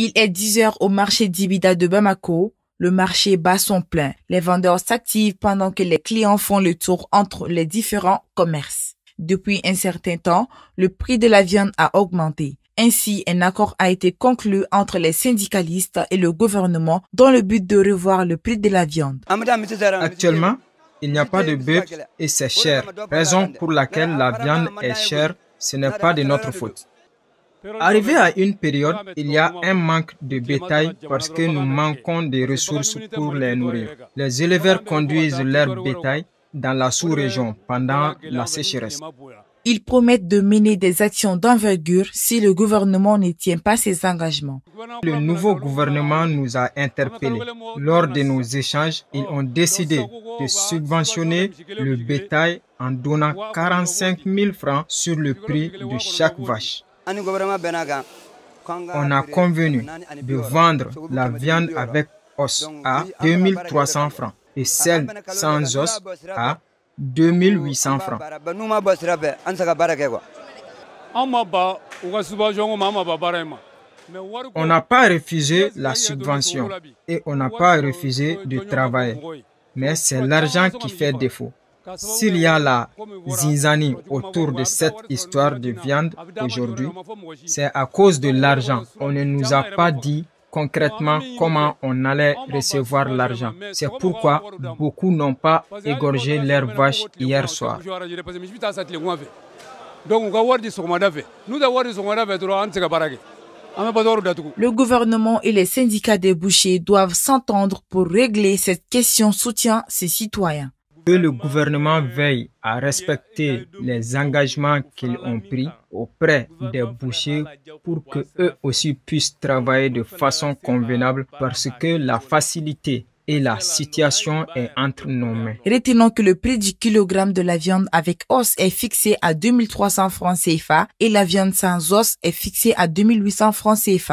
Il est 10 heures au marché d'Ibida de Bamako. Le marché bat son plein. Les vendeurs s'activent pendant que les clients font le tour entre les différents commerces. Depuis un certain temps, le prix de la viande a augmenté. Ainsi, un accord a été conclu entre les syndicalistes et le gouvernement dans le but de revoir le prix de la viande. Actuellement, il n'y a pas de bœuf et c'est cher. Raison pour laquelle la viande est chère, ce n'est pas de notre faute. Arrivé à une période, il y a un manque de bétail parce que nous manquons de ressources pour les nourrir. Les éleveurs conduisent leur bétail dans la sous-région pendant la sécheresse. Ils promettent de mener des actions d'envergure si le gouvernement ne tient pas ses engagements. Le nouveau gouvernement nous a interpellés. Lors de nos échanges, ils ont décidé de subventionner le bétail en donnant 45 000 francs sur le prix de chaque vache. On a convenu de vendre la viande avec os à 2300 francs et celle sans os à 2800 francs. On n'a pas refusé la subvention et on n'a pas refusé de travailler, mais c'est l'argent qui fait défaut. S'il y a la zinzanie autour de cette histoire de viande aujourd'hui, c'est à cause de l'argent. On ne nous a pas dit concrètement comment on allait recevoir l'argent. C'est pourquoi beaucoup n'ont pas égorgé leurs vaches hier soir. Le gouvernement et les syndicats des bouchers doivent s'entendre pour régler cette question soutient ses citoyens que le gouvernement veille à respecter les engagements qu'ils ont pris auprès des bouchers pour que eux aussi puissent travailler de façon convenable parce que la facilité et la situation est entre nos mains. Retenons que le prix du kilogramme de la viande avec os est fixé à 2300 francs CFA et la viande sans os est fixée à 2800 francs CFA.